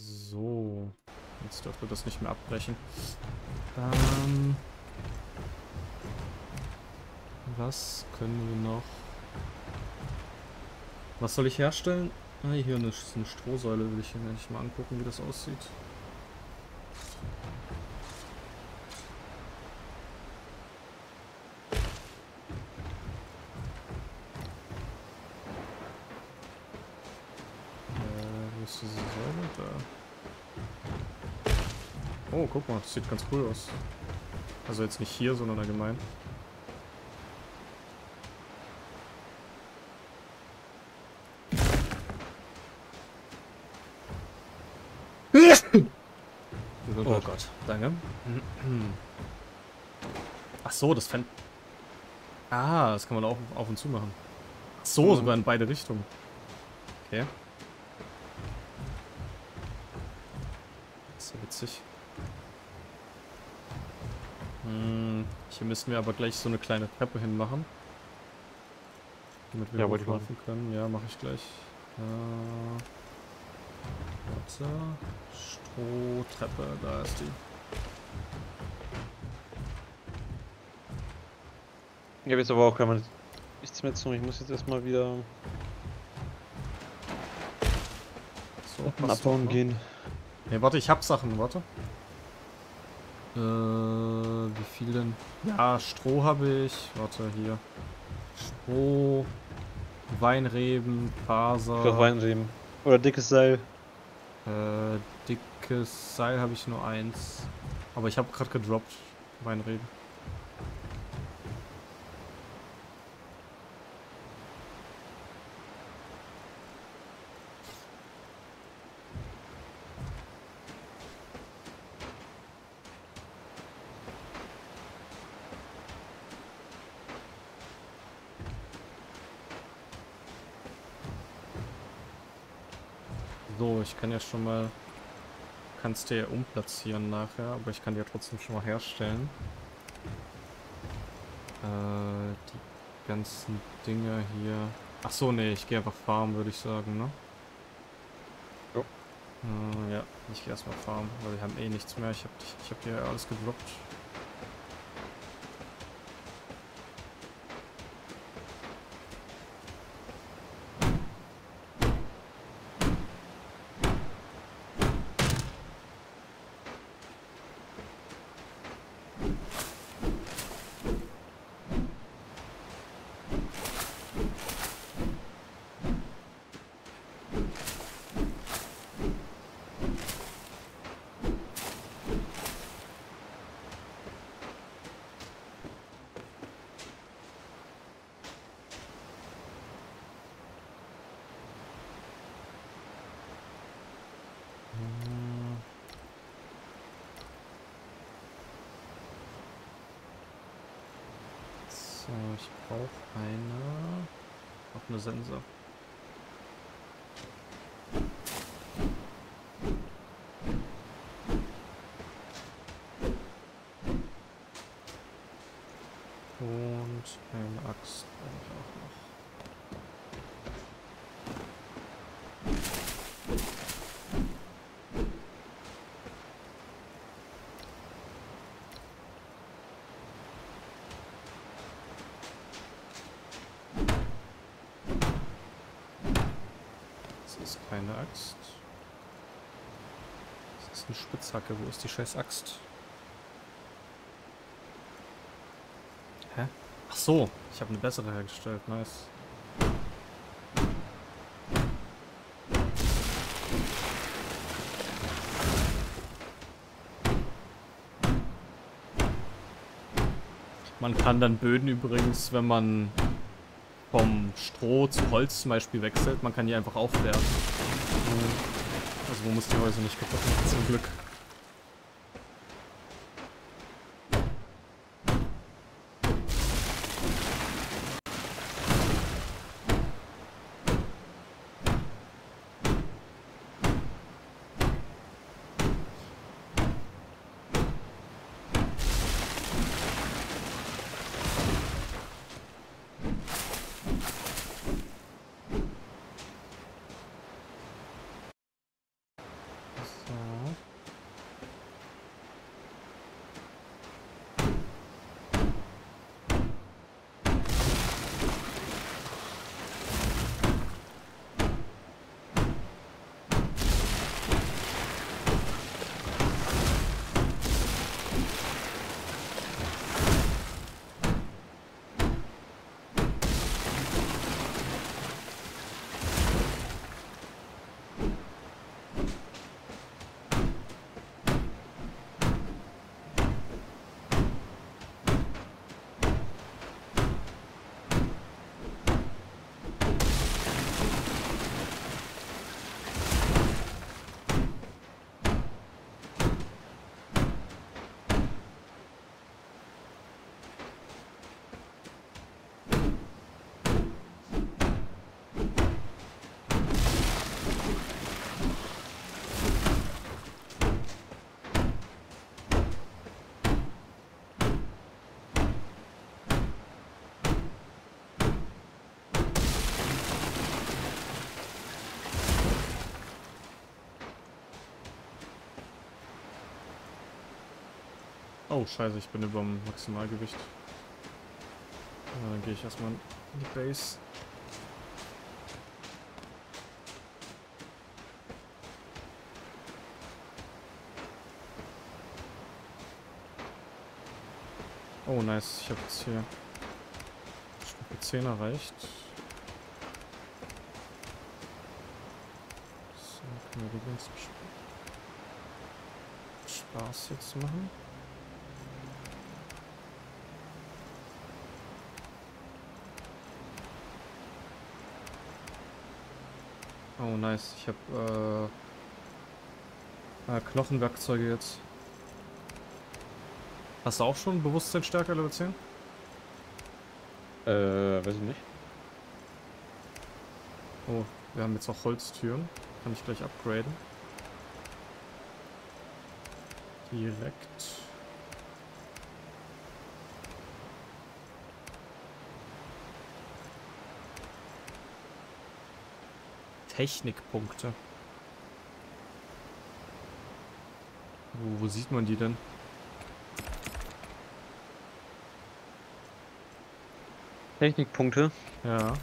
So. Jetzt dürfte das nicht mehr abbrechen. Ähm, was können wir noch? Was soll ich herstellen? Ah, hier eine, eine Strohsäule will ich mir nicht mal angucken, wie das aussieht. Äh, wo ist diese Säule? Da. Oh, guck mal, das sieht ganz cool aus. Also jetzt nicht hier, sondern allgemein. Oh Gott, danke. Ach so, das fände... Ah, das kann man auch auf und zu machen. Ach so, sogar in beide Richtungen. Okay. Das ist ja witzig. Hm, hier müssen wir aber gleich so eine kleine Treppe hinmachen. Damit wir ja, hochlaufen können. Ja, mache ich gleich. Äh, warte. Strohtreppe, da ist die. Ich habe jetzt aber auch keine nichts mehr zu. Ich muss jetzt erstmal wieder so, abbauen gehen. Ne, warte, ich hab Sachen, warte. Äh, viel denn? Ja, Stroh habe ich. Warte, hier. Stroh, Weinreben, Faser. Ich Weinreben. Oder dickes Seil. Äh, dickes Seil habe ich nur eins. Aber ich habe gerade gedroppt. Weinreben. So, ich kann ja schon mal... Du ja umplatzieren nachher, aber ich kann die ja trotzdem schon mal herstellen. Äh, die ganzen Dinger hier... Ach so, nee, ich gehe einfach farmen, würde ich sagen, ne? Jo. Äh, ja, ich gehe erstmal farmen, weil wir haben eh nichts mehr. Ich habe ich hab hier alles gedroppt. So, ich brauche eine. Noch eine Sense. Und eine Axt brauche ich auch noch. ist keine Axt. Das ist eine Spitzhacke. Wo ist die scheiß Axt? Hä? Ach so, ich habe eine bessere hergestellt. Nice. Man kann dann Böden übrigens, wenn man vom Stroh zu Holz zum Beispiel wechselt. Man kann die einfach aufwerten. Also wo muss die Häuser nicht kaputt machen, zum Glück. Oh, scheiße, ich bin über dem Maximalgewicht. dann gehe ich erstmal in die Base. Oh, nice. Ich habe jetzt hier Stufe 10 erreicht. So, können wir den ganzen Spaß jetzt machen. Oh, nice. Ich habe äh, äh, Knochenwerkzeuge jetzt. Hast du auch schon Bewusstseinsstärke Level 10? Äh, weiß ich nicht. Oh, wir haben jetzt auch Holztüren. Kann ich gleich upgraden. Direkt. Technikpunkte. Wo, wo sieht man die denn? Technikpunkte? Ja.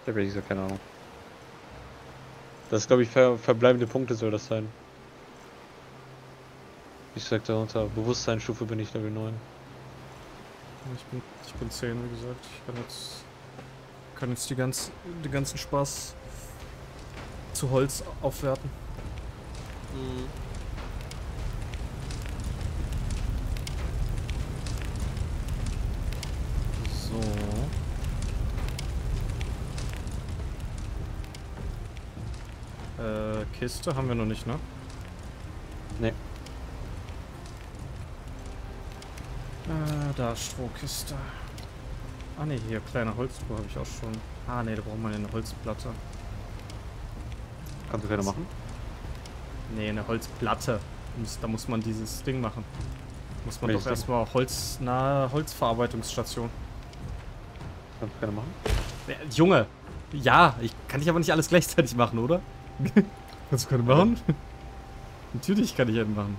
Ich habe ehrlich gesagt keine Ahnung. Das ist glaube ich ver verbleibende Punkte soll das sein. Ich sag da unter Bewusstseinsstufe bin ich Level 9. Ich bin, ich bin 10, wie gesagt. Ich kann jetzt kann jetzt die ganz, den ganzen Spaß zu Holz aufwerten. Mhm. So. Äh, Kiste haben wir noch nicht, ne? Ne. Äh, da Strohkiste. Ah ne, hier, kleine Holzspur habe ich auch schon. Ah ne, da braucht man eine Holzplatte. Kannst du keine machen? Ne, eine Holzplatte. Da muss man dieses Ding machen. Muss man Welches doch erstmal Holz, na, Holzverarbeitungsstation. Kannst du keine machen? Ja, Junge! Ja, ich kann ich aber nicht alles gleichzeitig machen, oder? Kannst du keine machen? natürlich kann ich einen machen.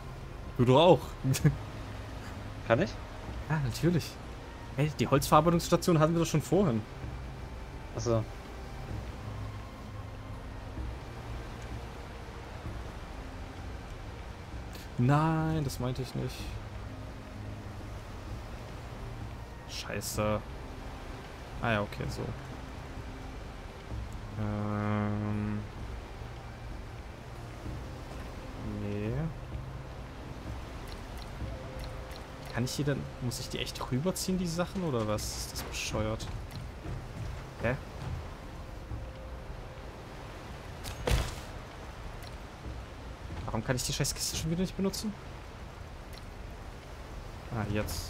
Du doch auch. kann ich? Ja, natürlich. Hey, die Holzverarbeitungsstation hatten wir doch schon vorhin. Achso. Nein, das meinte ich nicht. Scheiße. Ah ja, okay, so. Ähm. Nee. Kann ich die denn... Muss ich die echt rüberziehen, die Sachen? Oder was? Ist das bescheuert? Hä? Warum kann ich die Scheißkiste schon wieder nicht benutzen? Ah, jetzt.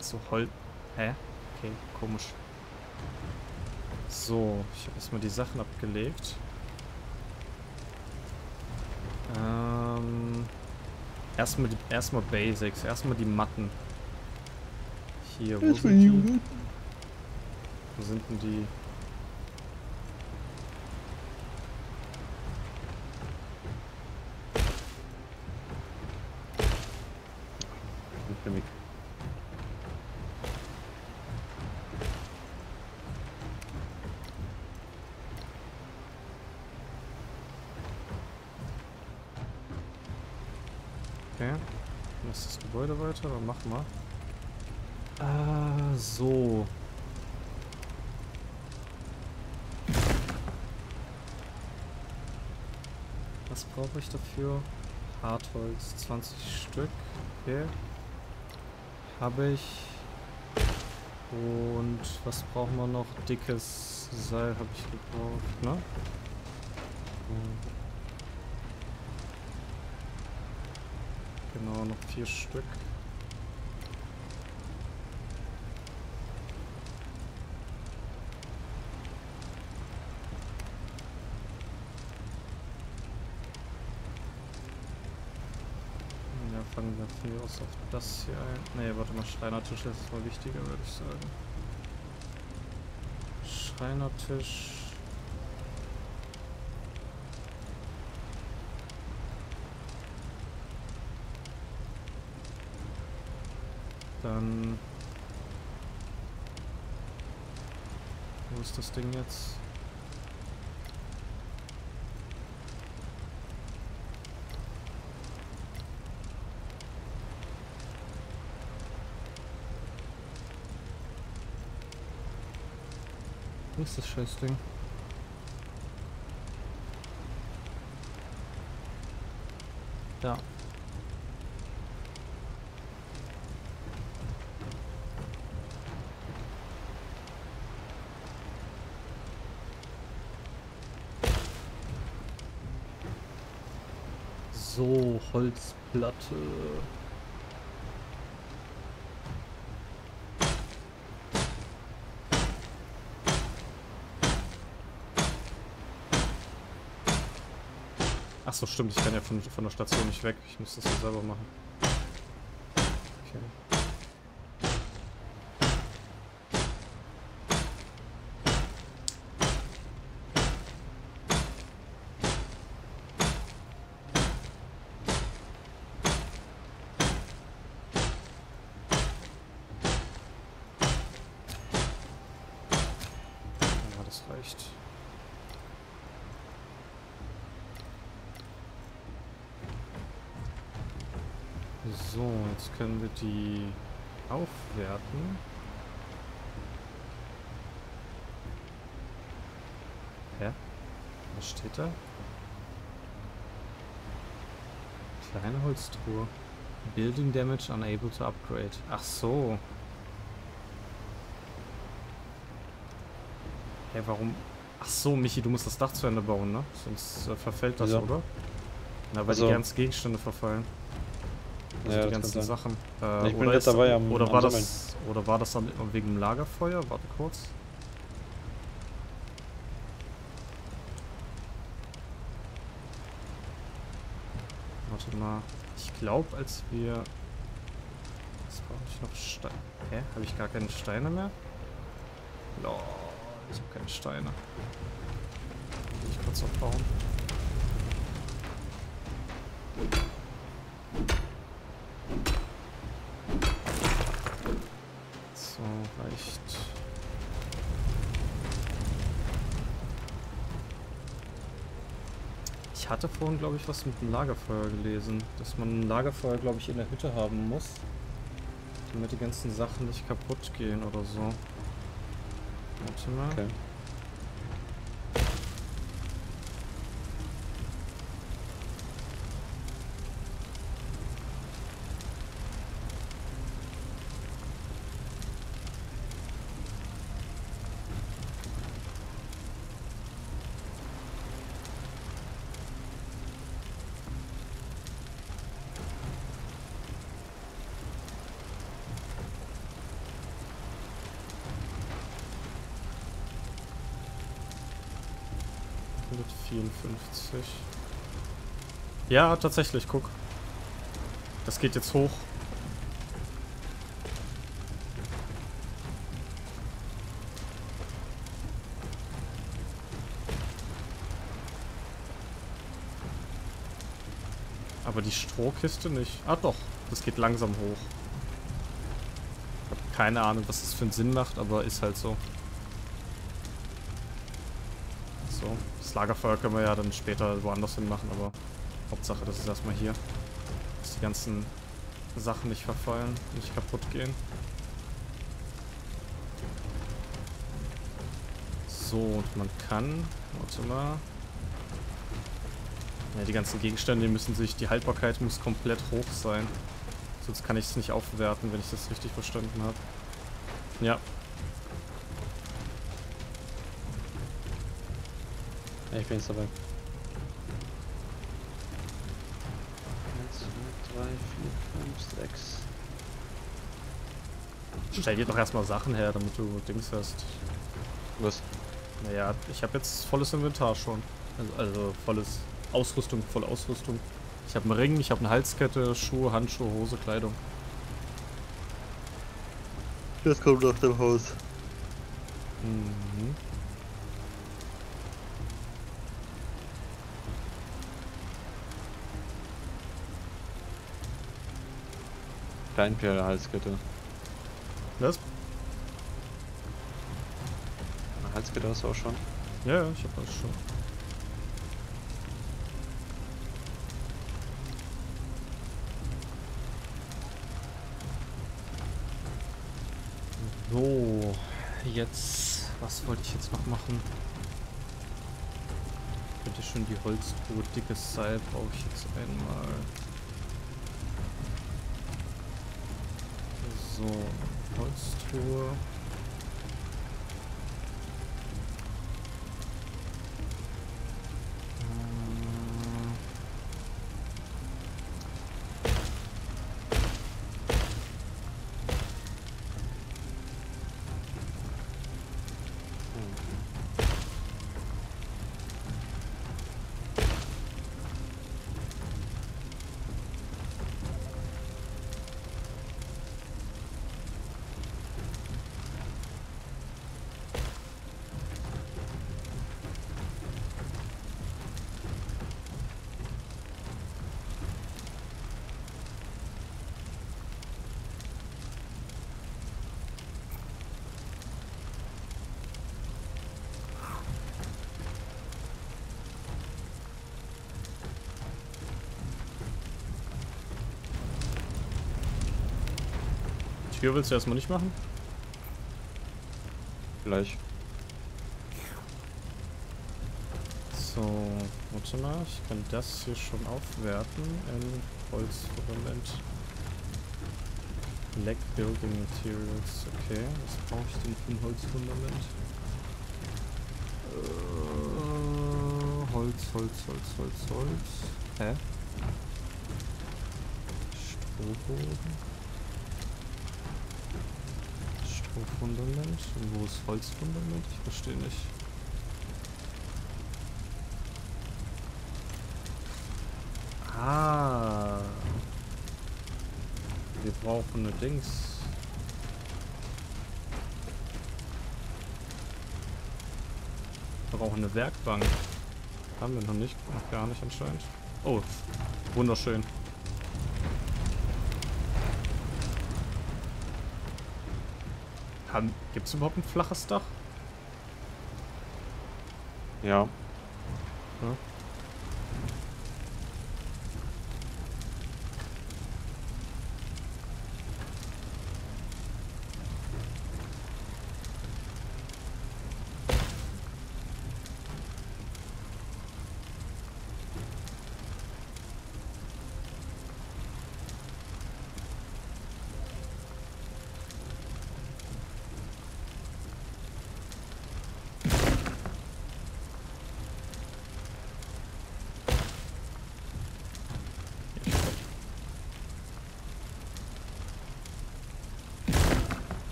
So, Holz. Hä? Okay, komisch. So, ich habe erstmal die Sachen abgelegt. Ähm, erstmal, die, erstmal Basics, erstmal die Matten. Hier, wo sind die? Wo sind denn die? Okay. Lass das Gebäude mach mal. Ah, so. Was brauche ich dafür? Hartholz, 20 Stück. Okay. Habe ich. Und was brauchen wir noch? Dickes Seil habe ich gebraucht, ne? Genau, noch vier Stück. Wir hier auf das hier ein. Ne, warte mal, Steinertisch ist mal wichtiger, würde ich sagen. Schreinertisch. Dann... Wo ist das Ding jetzt? Wo ist das Scheißding? Ja. So, Holzplatte. Achso, stimmt, ich kann ja von, von der Station nicht weg. Ich muss das ja selber machen. Okay. So, jetzt können wir die aufwerten. Hä? Was steht da? Kleine Holztruhe. Building damage unable to upgrade. Ach so. Hä, hey, warum? Ach so, Michi, du musst das Dach zu Ende bauen, ne? Sonst äh, verfällt das, ja. oder? Na, weil also. die ganzen Gegenstände verfallen. Also ja, die ganzen Sachen. Äh, ich bin jetzt dabei am oder am war das Oder war das dann wegen dem Lagerfeuer? Warte kurz. Warte mal. Ich glaube, als wir... Was brauche ich noch? Steine. Hä? Habe ich gar keine Steine mehr? Lol, ich habe keine Steine. Will ich kurz aufbauen. Vorhin, glaube ich, was mit dem Lagerfeuer gelesen. Dass man ein Lagerfeuer, glaube ich, in der Hütte haben muss. Damit die ganzen Sachen nicht kaputt gehen oder so. Warte mal. Okay. 154. Ja, tatsächlich, guck. Das geht jetzt hoch. Aber die Strohkiste nicht. Ah doch, das geht langsam hoch. Ich habe keine Ahnung, was das für einen Sinn macht, aber ist halt so. So, Lagerfeuer können wir ja dann später woanders hin machen, aber Hauptsache, das ist erstmal hier. Dass die ganzen Sachen nicht verfallen, nicht kaputt gehen. So, und man kann, warte mal. Ja, die ganzen Gegenstände müssen sich, die Haltbarkeit muss komplett hoch sein. Sonst kann ich es nicht aufwerten, wenn ich das richtig verstanden habe. Ja, ich bin jetzt dabei. 1, 2, 3, 4, 5, 6. Stell dir doch erstmal Sachen her, damit du Dings hast. Was? Naja, ich habe jetzt volles Inventar schon. Also, also volles Ausrüstung, volle Ausrüstung. Ich habe einen Ring, ich habe eine Halskette, Schuhe, Handschuhe, Hose, Kleidung. Das kommt nach dem Haus. Mhm. Kleinperle-Halskette. Was? Eine Halskette hast du auch schon? Ja, ja, ich hab das schon. So, jetzt, was wollte ich jetzt noch machen? Könnte schon die Holztruhe, dickes Seil brauche ich jetzt einmal. So, Holztruhe. Tür willst du erstmal nicht machen? Gleich. So, warte mal, ich kann das hier schon aufwerten in Holzfundament. Black Building Materials, okay, was brauche ich denn für ein Holzfundament? Äh, Holz, Holz, Holz, Holz, Holz. Hä? Strohboden. Fundament. Und wo ist Holzfundament? Ich verstehe nicht. Ah. Wir brauchen eine Dings. Wir brauchen eine Werkbank. Haben wir noch nicht. Noch gar nicht anscheinend. Oh, wunderschön. Gibt es überhaupt ein flaches Dach? Ja. ja.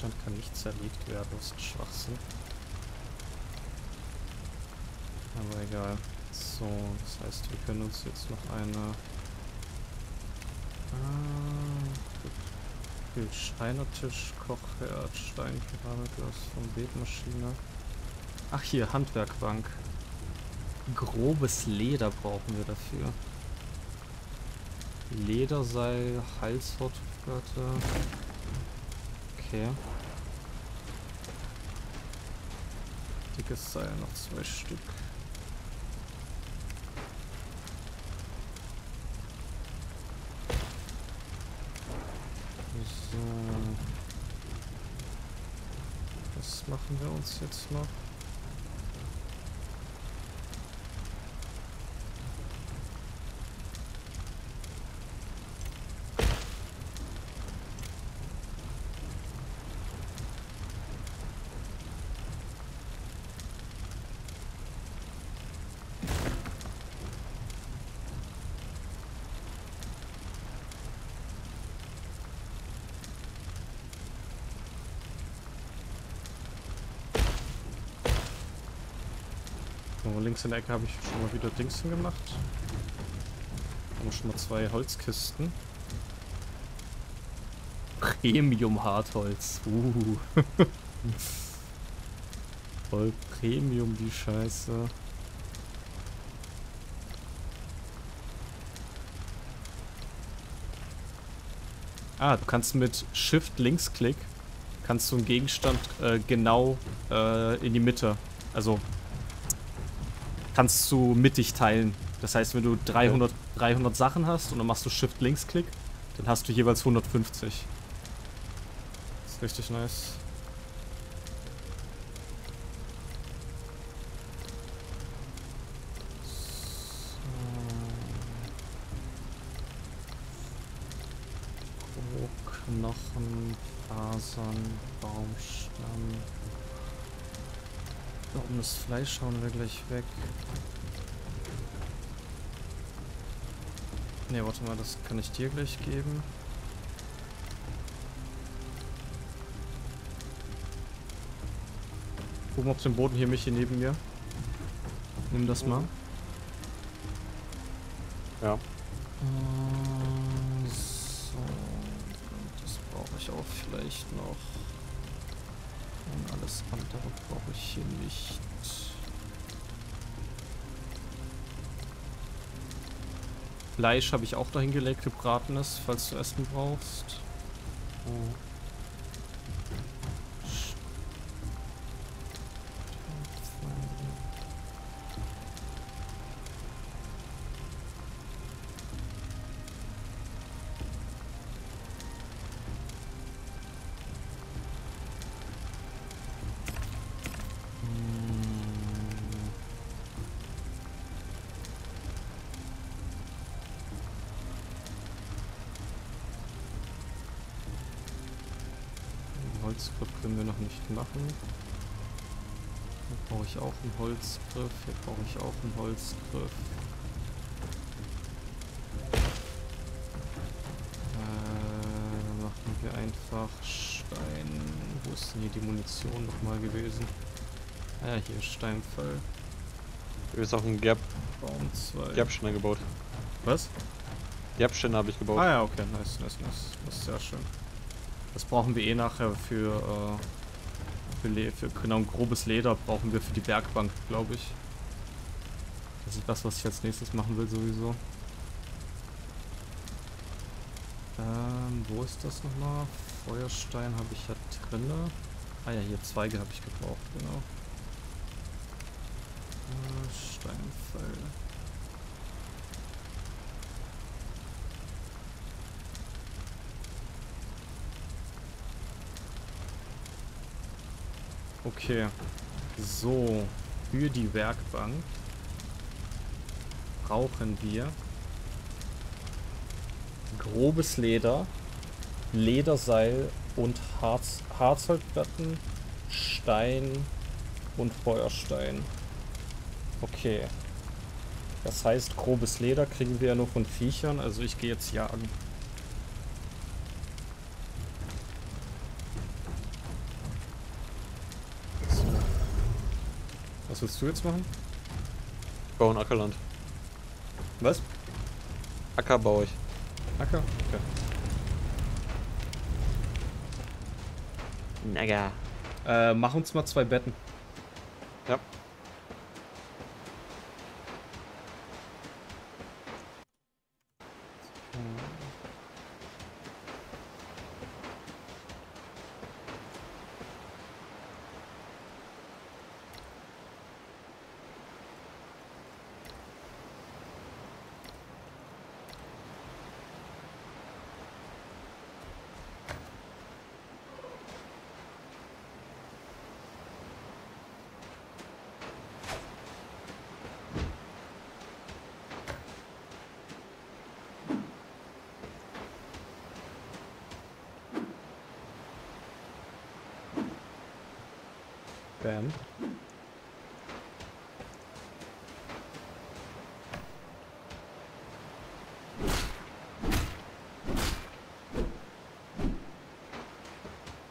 Gegenstand kann nicht ein Schwachsinn. Aber egal. So, das heißt, wir können uns jetzt noch eine... Ah, Schreinertisch, Kochherd, Steinkeramikglas von Bebmaschine. Ach hier, Handwerkbank. Grobes Leder brauchen wir dafür. Lederseil, Halshortplatte. Okay. Dickes Seil, noch zwei Stück. So. Was machen wir uns jetzt noch? So, links in der Ecke habe ich schon mal wieder Dings hingemacht. Haben schon mal zwei Holzkisten. Premium Hartholz. Uh. Voll Premium, die Scheiße. Ah, du kannst mit Shift-Linksklick kannst du einen Gegenstand äh, genau äh, in die Mitte, also kannst du mittig teilen. Das heißt, wenn du 300, 300 Sachen hast und dann machst du Shift-Linksklick, dann hast du jeweils 150. Das ist richtig nice. Knochen, Fasern, Baumstamm. Oben das Fleisch schauen wir gleich weg. Ne, warte mal, das kann ich dir gleich geben. Gucken, ob es im Boden hier mich hier neben mir. Nimm das mal. Ja. Äh, so. Das brauche ich auch vielleicht noch. Alles andere brauche ich hier nicht. Fleisch habe ich auch dahin gelegt, gebratenes, falls du Essen brauchst. Oh. Machen. Hier brauche ich auch einen Holzgriff. Hier brauche ich auch einen Holzgriff. Äh, dann machen wir einfach Stein. Wo ist denn hier die Munition nochmal gewesen? Ah ja, hier Steinpfeil. Hier ist auch ein Gap. Baum 2. Gerbständer gebaut. Was? Gerbständer habe ich gebaut. Ah ja, okay, nice, nice, nice. Das ist sehr schön. Das brauchen wir eh nachher für, äh, für, Le für genau ein grobes Leder brauchen wir für die Bergbank, glaube ich. Das ist das, was ich als nächstes machen will sowieso. Ähm, wo ist das nochmal? Feuerstein habe ich ja drinne. Ah ja, hier Zweige habe ich gebraucht, genau. Äh, Steinpfeil. Okay. So. Für die Werkbank brauchen wir grobes Leder, Lederseil und Harz, Harzholzplatten, Stein und Feuerstein. Okay. Das heißt, grobes Leder kriegen wir ja nur von Viechern, also ich gehe jetzt jagen. Was willst du jetzt machen? Bauen Ackerland. Was? Acker baue ich. Acker? Okay. Naga. Äh, mach uns mal zwei Betten. Bam.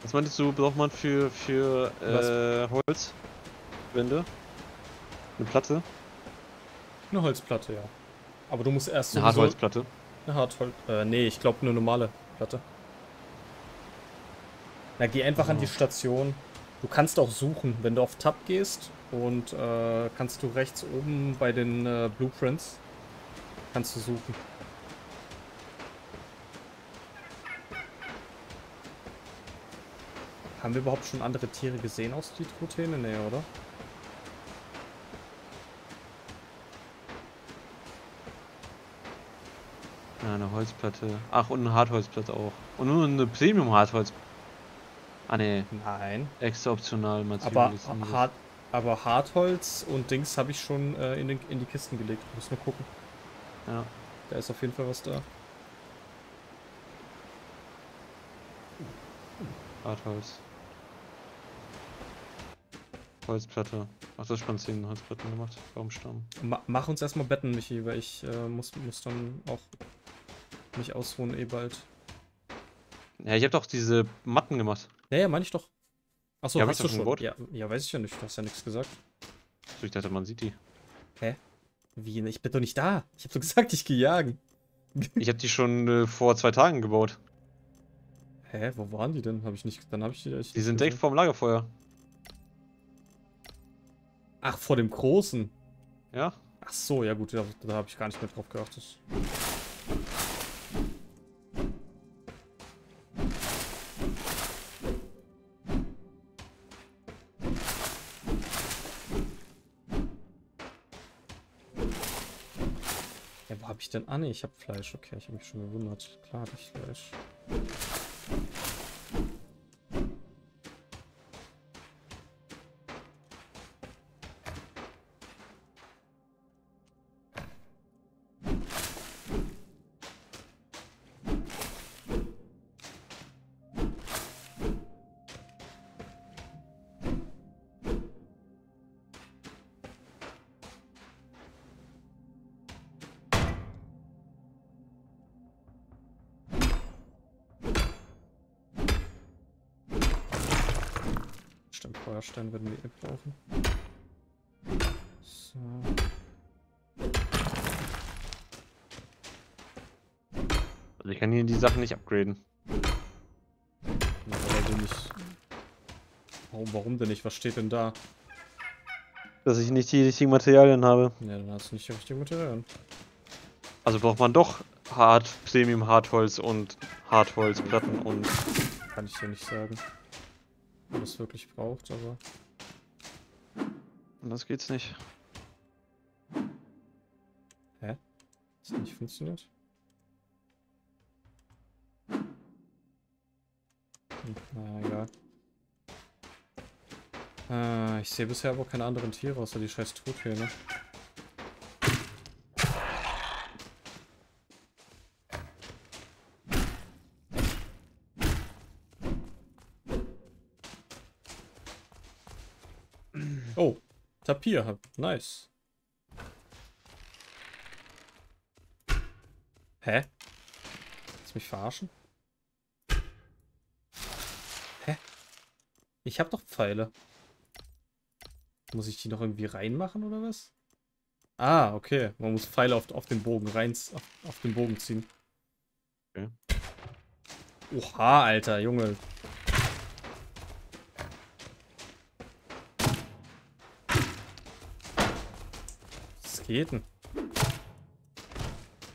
Was meintest du, braucht man für, für äh, Holzwände? Eine Platte? Eine Holzplatte, ja. Aber du musst erst Eine Hartholzplatte? Eine Hartholz... Äh, nee, ich glaube eine normale Platte. Na, geh einfach oh. an die Station Du kannst auch suchen, wenn du auf Tab gehst und äh, kannst du rechts oben bei den äh, Blueprints kannst du suchen. Haben wir überhaupt schon andere Tiere gesehen aus die Truthähne? Nee, oder? Ja, eine Holzplatte. Ach, und eine Hartholzplatte auch. Und nur eine Premium-Hartholz. Ah, ne. Nein. Extra optional Aber, Hart, aber Hartholz und Dings habe ich schon äh, in, den, in die Kisten gelegt. Muss nur gucken. Ja. Da ist auf jeden Fall was da. Hartholz. Holzplatte. Ach, das schon 10 Holzplatten gemacht. Baumstamm. Ma mach uns erstmal Betten, Michi, weil ich äh, muss, muss dann auch mich ausruhen eh bald. Ja, ich habe doch diese Matten gemacht. Ja, ja, meine ich doch. Achso, ja, hast du schon? Ja, ja, weiß ich ja nicht. Du hast ja nichts gesagt. So, ich dachte, man sieht die. Hä? Wie? Ich bin doch nicht da. Ich hab doch gesagt, ich gehe jagen. ich habe die schon äh, vor zwei Tagen gebaut. Hä? Wo waren die denn? Habe ich nicht. Dann habe ich die. Ich die sind direkt vorm Lagerfeuer. Ach, vor dem großen. Ja. Ach so, ja gut, da, da habe ich gar nicht mehr drauf geachtet. Ich denn? Ah ne, ich habe Fleisch. Okay, ich habe mich schon gewundert. Klar habe ich Fleisch. Feuerstein würden wir eh brauchen. So. Also ich kann hier die Sachen nicht upgraden. Ja, aber nicht. Warum, warum denn nicht? Was steht denn da? Dass ich nicht die richtigen Materialien habe. Ja, dann hast du nicht die richtigen Materialien. Also braucht man doch Hart, Premium Hartholz und Hartholzplatten und. Kann ich dir nicht sagen man das wirklich braucht, aber... Das geht's nicht. Hä? Das hat nicht funktioniert? Hm, naja, egal. Äh, ich sehe bisher aber keine anderen Tiere, außer die scheiß Truthähne. Tapir habe. Nice. Hä? Willst mich verarschen? Hä? Ich habe doch Pfeile. Muss ich die noch irgendwie reinmachen oder was? Ah, okay. Man muss Pfeile auf, auf den Bogen rein, auf, auf den Bogen ziehen. Okay. Oha, Alter, Junge.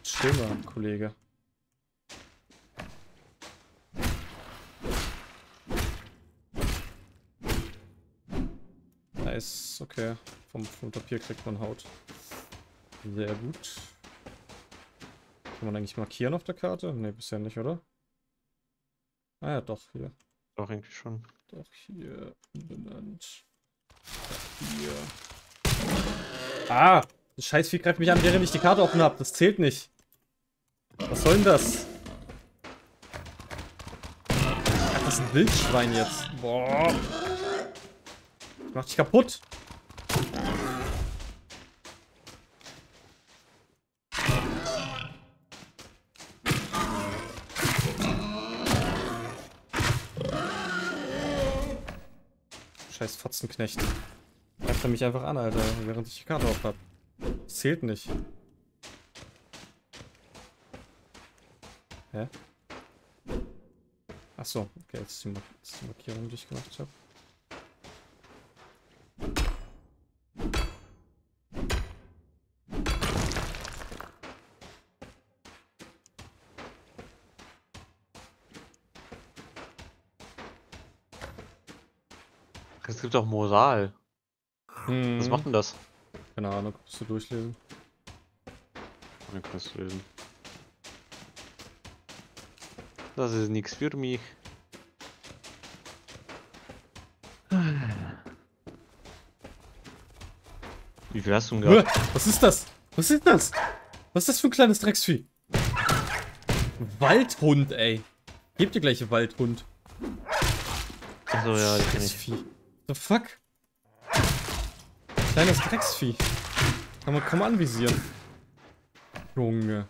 Chill mal, Kollege. Nice, okay. Vom, vom Papier kriegt man Haut. Sehr gut. Kann man eigentlich markieren auf der Karte? Ne, bisher nicht, oder? Ah ja, doch, hier. Doch, eigentlich schon. Doch, hier. Benannt. Hier. Ah! Das Scheißvieh greift mich an, während ich die Karte offen habe. Das zählt nicht. Was soll denn das? Ach, das ist ein Wildschwein jetzt. Boah. Ich mach dich kaputt. Scheiß Fotzenknecht. Greift er mich einfach an, Alter, während ich die Karte auf hab zählt nicht. Hä? Achso, okay, jetzt die, jetzt die Markierung, die ich gemacht habe. Es gibt doch Moral. Hm. Was macht denn das? Keine Ahnung, kannst du durchlesen. Dann kannst du lesen. Das ist nichts für mich. Wie viel hast du denn gehabt? Was ist das? Was ist das? Was ist das für ein kleines Drecksvieh? Waldhund, ey. Gib dir gleich einen Waldhund. Achso, ja, die kenn ich. Vieh. The fuck? Kleines Drecksvieh. Kann man kaum anvisieren. Junge.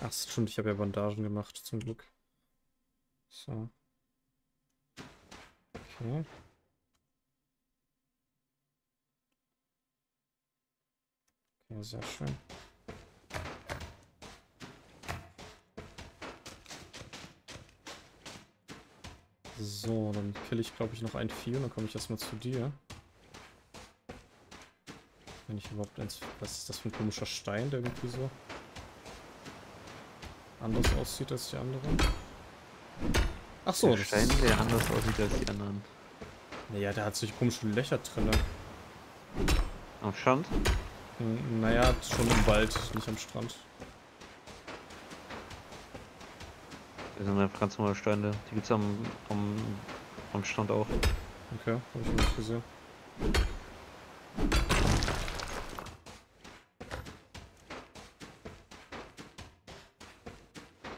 Ach stimmt, ich habe ja Bandagen gemacht, zum Glück. So. Okay. Okay, sehr schön. So, dann kill ich glaube ich noch ein Vieh und dann komme ich erstmal zu dir. Wenn ich überhaupt eins... Was ist das für ein komischer Stein, der irgendwie so anders aussieht als die anderen? Ach so, der das Stein, der anders aussieht als die anderen. Naja, der hat sich komische Löcher drin. Am Strand? Hm, naja, schon im Wald, nicht am Strand. Das sind einfach ganz normale Steine. Die gibt's am, am, am Strand auch. Okay, hab ich nicht gesehen.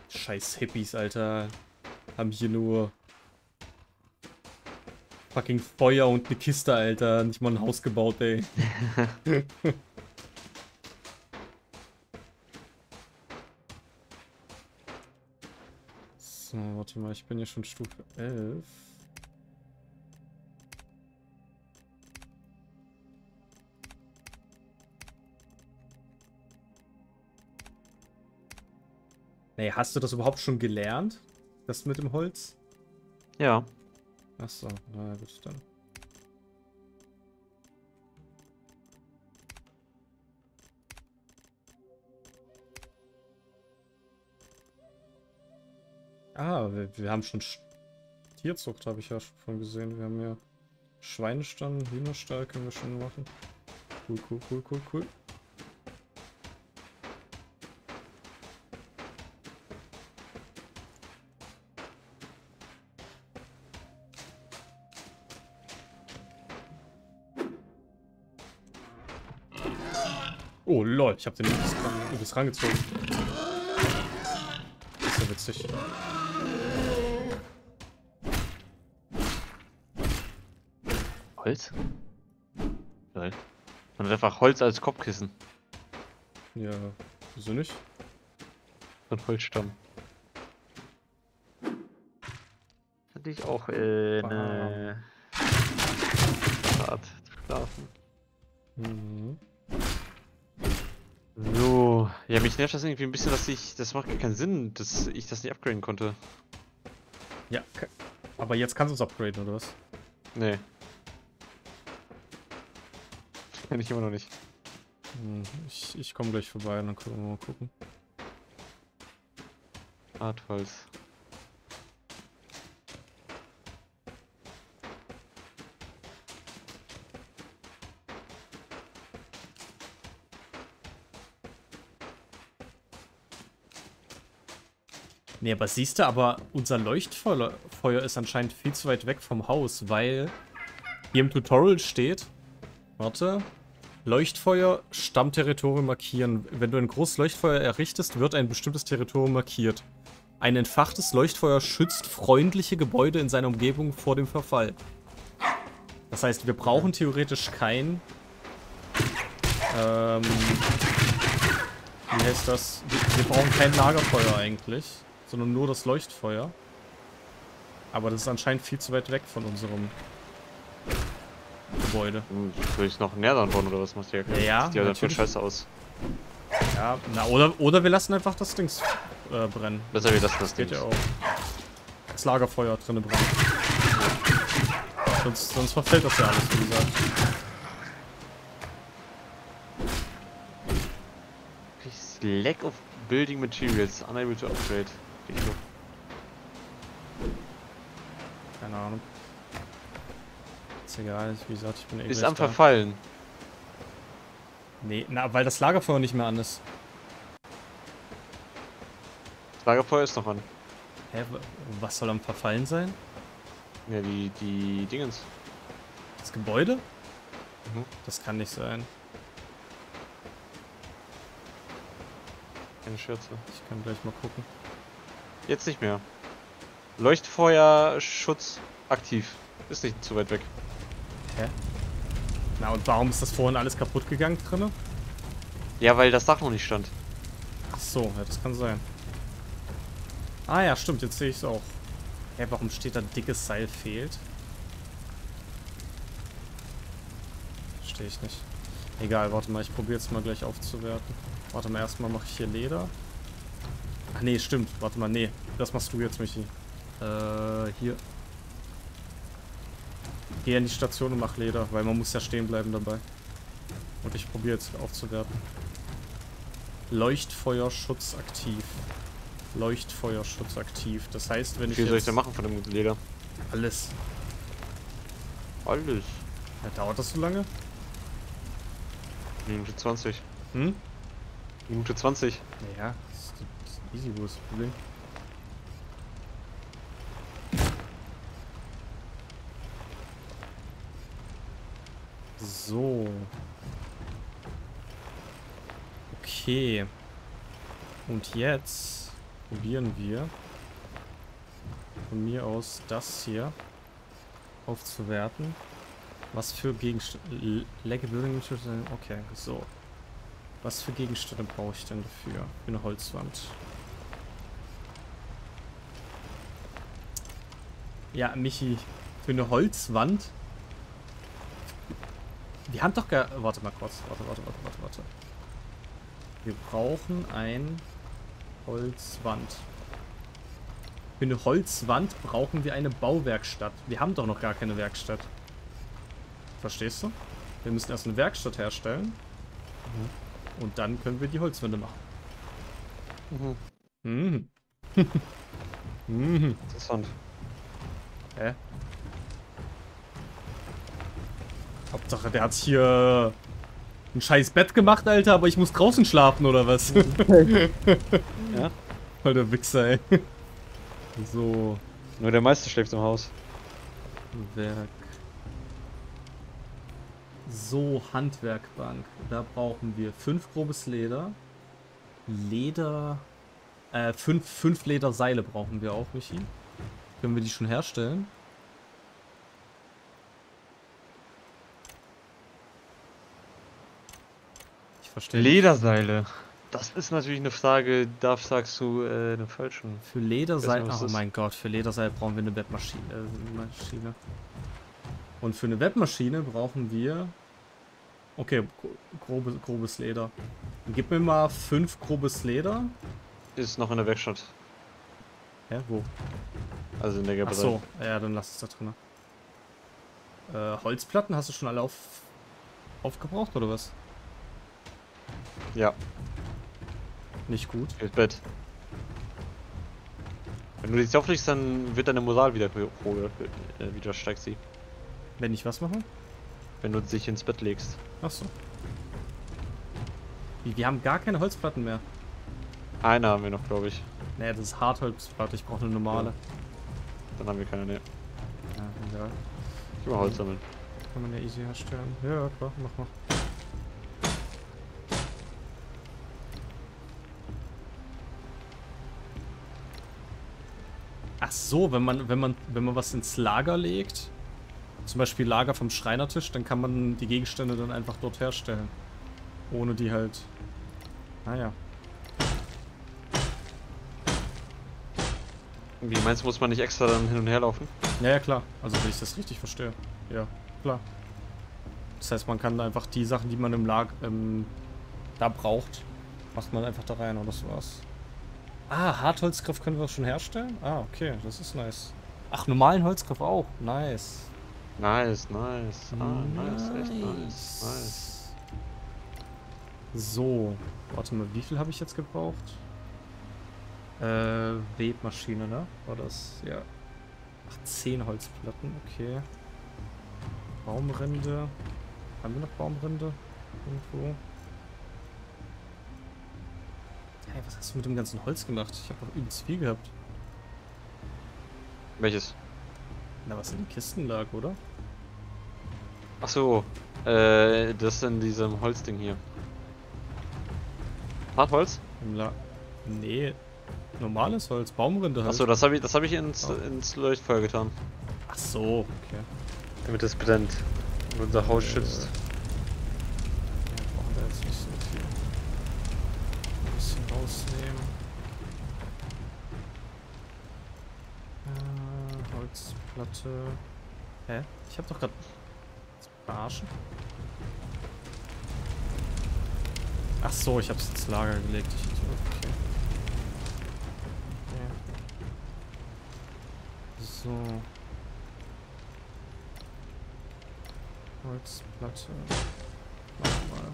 Scheiß Hippies, Alter. Haben hier nur fucking Feuer und eine Kiste, Alter. Nicht mal ein Haus gebaut, ey. warte mal, ich bin ja schon Stufe 11. Nee, hast du das überhaupt schon gelernt? Das mit dem Holz? Ja. Achso, na gut, dann. Ah, wir, wir haben schon Tierzucht, habe ich ja schon gesehen. Wir haben ja Schweinestall, Hühnerstall können wir schon machen. Cool, cool, cool, cool, cool. Oh lol, ich hab den übelst rangezogen. Ist ja witzig. Holz? Lol. Man hat einfach Holz als Kopfkissen. Ja, wieso nicht? Ein Holzstamm. Hatte ich auch äh, eine Art zu schlafen. Mhm. So, ja, mich nervt das irgendwie ein bisschen, dass ich, das macht keinen Sinn, dass ich das nicht upgraden konnte. Ja, aber jetzt kannst du es upgraden, oder was? Nee. Kann ich immer noch nicht. Hm, ich, ich komme gleich vorbei und dann können wir mal gucken. Hartholz. Nee, aber siehst du, aber unser Leuchtfeuer ist anscheinend viel zu weit weg vom Haus, weil hier im Tutorial steht, warte, Leuchtfeuer, Stammterritorium markieren. Wenn du ein großes Leuchtfeuer errichtest, wird ein bestimmtes Territorium markiert. Ein entfachtes Leuchtfeuer schützt freundliche Gebäude in seiner Umgebung vor dem Verfall. Das heißt, wir brauchen theoretisch kein... Ähm, wie heißt das? Wir, wir brauchen kein Lagerfeuer eigentlich sondern nur das Leuchtfeuer. Aber das ist anscheinend viel zu weit weg von unserem Gebäude. Hm, Würde ich noch näher dran bauen oder was machst du ja? Ja, Sieht ja voll scheiße aus. Ja, na, oder, oder wir lassen einfach das Ding äh, brennen. Besser wie das, das Geht ja auch. Das Lagerfeuer drinnen brennen. Sonst, sonst verfällt das ja alles, wie gesagt. Lack of building materials, unable to upgrade. Keine Ahnung. Ist egal, wie gesagt, ich bin eh Ist am da. Verfallen. Nee, na, weil das Lagerfeuer nicht mehr an ist. Das Lagerfeuer ist noch an. Hä, was soll am Verfallen sein? Ja, die, die Dingens. Das Gebäude? Mhm. Das kann nicht sein. Keine Schürze. Ich kann gleich mal gucken. Jetzt nicht mehr. Leuchtfeuerschutz aktiv. Ist nicht zu weit weg. Hä? Na und warum ist das vorhin alles kaputt gegangen drinne? Ja, weil das Dach noch nicht stand. Ach so, ja, das kann sein. Ah ja, stimmt, jetzt sehe ich es auch. Hä, warum steht da dickes Seil fehlt? Verstehe ich nicht. Egal, warte mal, ich probiere jetzt mal gleich aufzuwerten. Warte mal, erstmal mache ich hier Leder. Ach nee, stimmt. Warte mal, nee. Das machst du jetzt, Michi. Äh, hier. Geh in die Station und mach Leder, weil man muss ja stehen bleiben dabei. Und ich probiere jetzt aufzuwerten. Leuchtfeuerschutz aktiv. Leuchtfeuerschutz aktiv. Das heißt, wenn Wie ich soll ich denn machen von dem Leder? Alles. Alles? Ja, dauert das so lange? Minute 20. Hm? Minute 20. Ja, das ist, easy, wo das Problem? So. Okay. Und jetzt probieren wir von mir aus das hier aufzuwerten. Was für Gegenstände... Legge Building Okay, so. Was für Gegenstände brauche ich denn dafür? Für eine Holzwand. Ja, Michi, für eine Holzwand wir haben doch gar... Warte mal kurz. Warte, warte, warte, warte, warte. Wir brauchen ein Holzwand. Für eine Holzwand brauchen wir eine Bauwerkstatt. Wir haben doch noch gar keine Werkstatt. Verstehst du? Wir müssen erst eine Werkstatt herstellen. Mhm. Und dann können wir die Holzwände machen. Mhm. Mhm. mhm. Interessant. Hä? Hauptsache, der hat hier ein scheiß Bett gemacht, Alter, aber ich muss draußen schlafen, oder was? ja. Alter Wichser, ey. So. Nur der Meister schläft im Haus. Werk. So, Handwerkbank. Da brauchen wir fünf grobes Leder. Leder. Äh, fünf, fünf Lederseile brauchen wir auch, Michi. Können wir die schon herstellen? Verstehe. Lederseile. Das ist natürlich eine Frage, da sagst du äh, eine falschen. Für Lederseile, oh mein Gott, für Lederseile brauchen wir eine Webmaschine. Äh, Maschine. Und für eine Webmaschine brauchen wir... Okay, grobe, grobes Leder. Gib mir mal fünf grobes Leder. Ist noch in der Werkstatt. Ja, wo? Also in der Gerberei. Ach so, ja, dann lass es da drin. Äh, Holzplatten hast du schon alle auf, aufgebraucht oder was? Ja. Nicht gut. Ins Bett. Wenn du dich auflegst, dann wird deine Moral wieder hoch, äh, wieder steigt sie. Wenn ich was mache? Wenn du dich ins Bett legst. Achso. Wir haben gar keine Holzplatten mehr. Eine haben wir noch, glaube ich. Naja, das ist Hartholzplatte, ich brauche eine normale. Ja. Dann haben wir keine, ne. Ja, egal. Ich will Holz sammeln. Kann man ja easy herstellen. Ja, klar, mach mal. So, wenn man, wenn man, wenn man was ins Lager legt, zum Beispiel Lager vom Schreinertisch, dann kann man die Gegenstände dann einfach dort herstellen. Ohne die halt... Naja. Wie meinst du, muss man nicht extra dann hin und her laufen? Ja, ja, klar. Also, wenn ich das richtig verstehe. Ja, klar. Das heißt, man kann einfach die Sachen, die man im Lager ähm, da braucht, macht man einfach da rein und das war's. Ah, Hartholzgriff können wir schon herstellen? Ah, okay, das ist nice. Ach, normalen Holzgriff auch. Nice. Nice, nice. Ah, nice, nice echt nice. Nice. So, warte mal, wie viel habe ich jetzt gebraucht? Äh, Webmaschine, ne? War das? Ja. Ach, 10 Holzplatten, okay. Baumrinde. Haben wir noch Baumrinde? Irgendwo? Hey, was hast du mit dem ganzen Holz gemacht? Ich habe doch übelst viel gehabt. Welches? Na, was in den Kisten lag, oder? Ach so, äh, das in diesem Holzding hier. Hartholz? La nee, normales Holz, Baumrinde halt. Achso, das habe ich, das hab ich ins, oh. ins Leuchtfeuer getan. Ach so, okay. Damit es brennt und unser Haus äh, schützt. Ja, brauchen wir jetzt nicht so viel. Ein bisschen rausnehmen. Äh, Holzplatte. Hä? Ich hab doch gerade... Verarschen? Ach so, ich hab's ins Lager gelegt. Ich okay. okay. So. Holzplatte. Nochmal.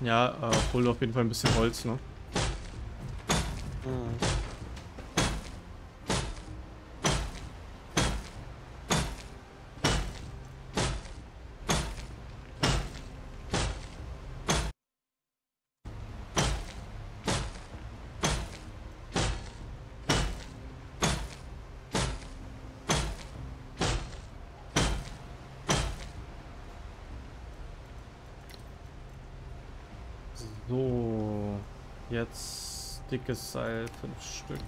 Ja, äh, hol auf jeden Fall ein bisschen Holz, ne? Mhm. So, jetzt dickes Seil, fünf Stück.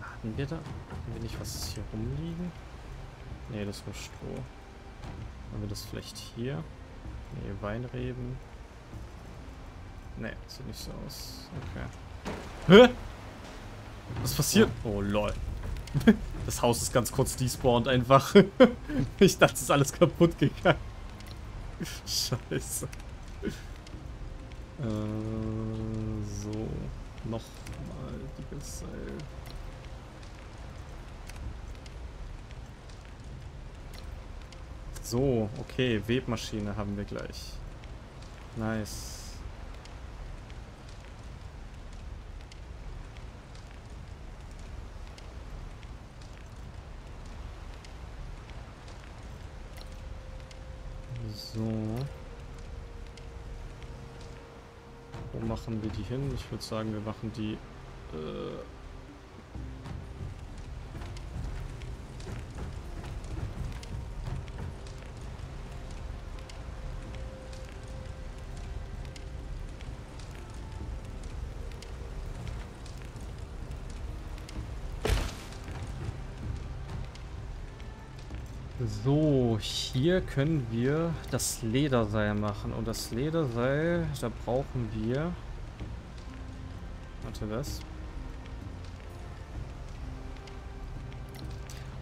Hatten wir da? Hatten wir nicht was hier rumliegen? Ne, das war Stroh. Haben wir das vielleicht hier? Ne, Weinreben. Ne, sieht nicht so aus. Okay. Hä? Was passiert? Oh, oh lol. Das Haus ist ganz kurz despawned einfach. ich dachte, es ist alles kaputt gegangen. Scheiße. Äh, so. Nochmal die Seil. So, okay, Webmaschine haben wir gleich. Nice. So. Wo machen wir die hin? Ich würde sagen, wir machen die... Äh So, hier können wir das Lederseil machen. Und das Lederseil, da brauchen wir... Warte, was?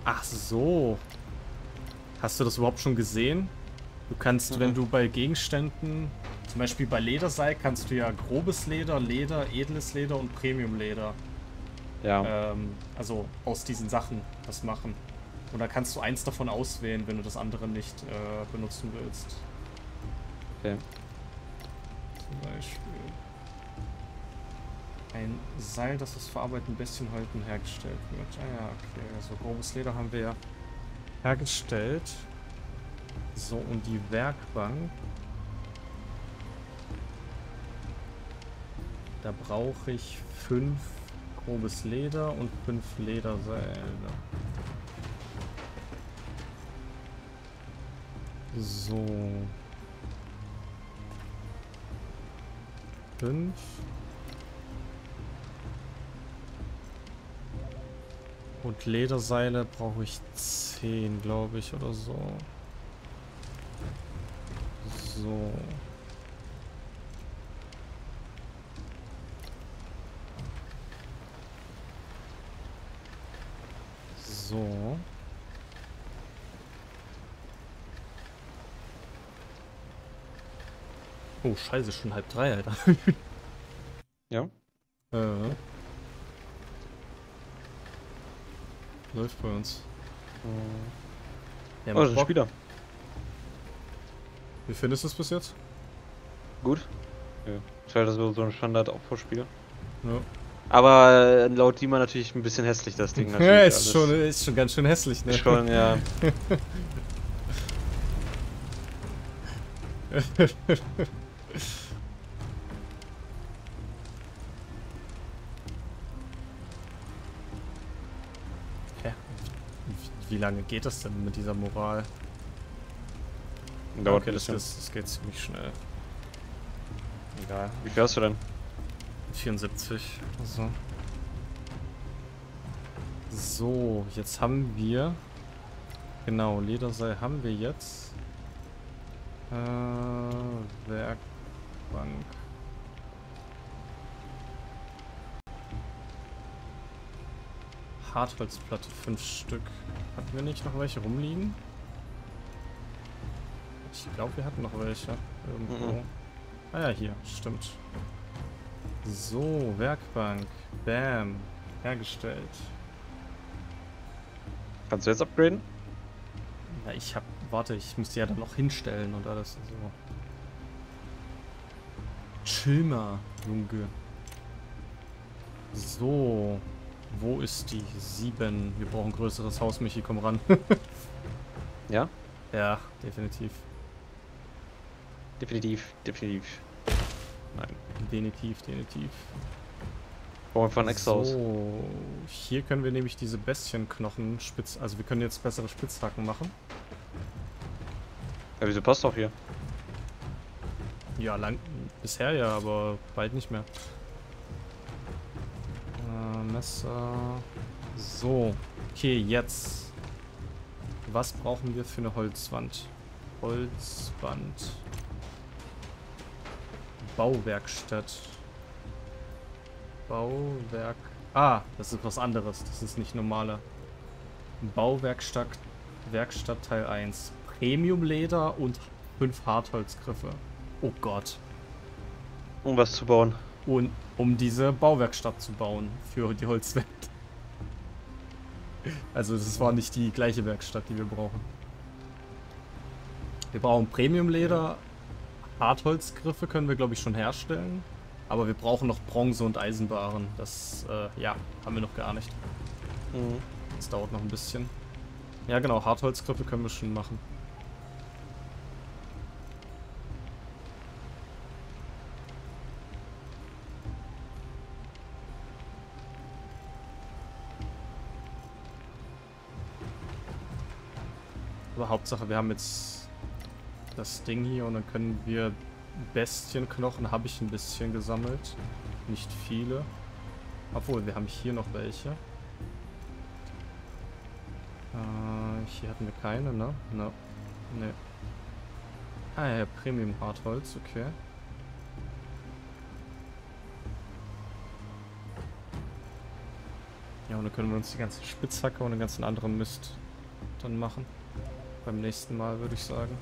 Ach so. Hast du das überhaupt schon gesehen? Du kannst, mhm. wenn du bei Gegenständen, zum Beispiel bei Lederseil, kannst du ja grobes Leder, Leder, edles Leder und Premium-Leder. Ja. Ähm, also aus diesen Sachen was machen. Und da kannst du eins davon auswählen, wenn du das andere nicht äh, benutzen willst. Okay. Zum Beispiel ein Seil, das aus verarbeiteten Bestienhäuten hergestellt wird. Ah ja, okay. Also grobes Leder haben wir ja hergestellt. So, und die Werkbank. Da brauche ich fünf grobes Leder und fünf Lederseile. So. Fünf. Und Lederseile brauche ich zehn, glaube ich, oder so. So. So. Oh, scheiße, schon halb drei, Alter. ja. Äh. Läuft bei uns. Ja, oh, das ist ein Spieler. Wie findest du es bis jetzt? Gut. Ja. Ich halte das so ein Standard-Aufbauspiel. Ja. Aber äh, laut Dima natürlich ein bisschen hässlich, das Ding. Ja, ist schon, ist schon ganz schön hässlich, ne? Schon, ja. Wie lange geht das denn mit dieser Moral? Dauert okay, das, das, das geht ziemlich schnell. Egal. Wie viel hast du denn? 74. Also. So, jetzt haben wir. Genau, Lederseil haben wir jetzt. Äh, Werkbank. Hartholzplatte, 5 Stück. Hatten wir nicht noch welche rumliegen? Ich glaube, wir hatten noch welche. Irgendwo. Mhm. Ah ja, hier. Stimmt. So, Werkbank. Bam. Hergestellt. Kannst du jetzt upgraden? Ja, ich hab... Warte, ich muss die ja dann noch hinstellen und alles. So. Chilmer, Junge. So. Wo ist die 7? Wir brauchen ein größeres Haus, Michi, komm ran. ja? Ja, definitiv. Definitiv, definitiv. Nein. Definitiv, definitiv. Brauchen wir von extra so, aus. hier können wir nämlich diese Bestienknochen spitz... Also wir können jetzt bessere Spitzhacken machen. Ja, wieso passt doch hier? Ja, lang... Bisher ja, aber bald nicht mehr. Messer. So. Okay, jetzt. Was brauchen wir für eine Holzwand? Holzwand. Bauwerkstatt. Bauwerk... Ah, das ist was anderes. Das ist nicht normaler. Bauwerkstatt Werkstatt Teil 1. Premium-Leder und 5 Hartholzgriffe. Oh Gott. Um was zu bauen. Und um diese Bauwerkstatt zu bauen für die Holzwelt. Also das war nicht die gleiche Werkstatt, die wir brauchen. Wir brauchen Premium-Leder. Hartholzgriffe können wir, glaube ich, schon herstellen. Aber wir brauchen noch Bronze und Eisenbaren. Das, äh, ja, haben wir noch gar nicht. Mhm. Das dauert noch ein bisschen. Ja, genau, Hartholzgriffe können wir schon machen. Aber Hauptsache, wir haben jetzt das Ding hier und dann können wir Bestienknochen, habe ich ein bisschen gesammelt. Nicht viele. Obwohl, wir haben hier noch welche. Äh, hier hatten wir keine, ne? Ne. Ne. Ah ja, Premium Hartholz, okay. Ja, und dann können wir uns die ganze Spitzhacke und den ganzen anderen Mist dann machen beim nächsten Mal, würde ich sagen.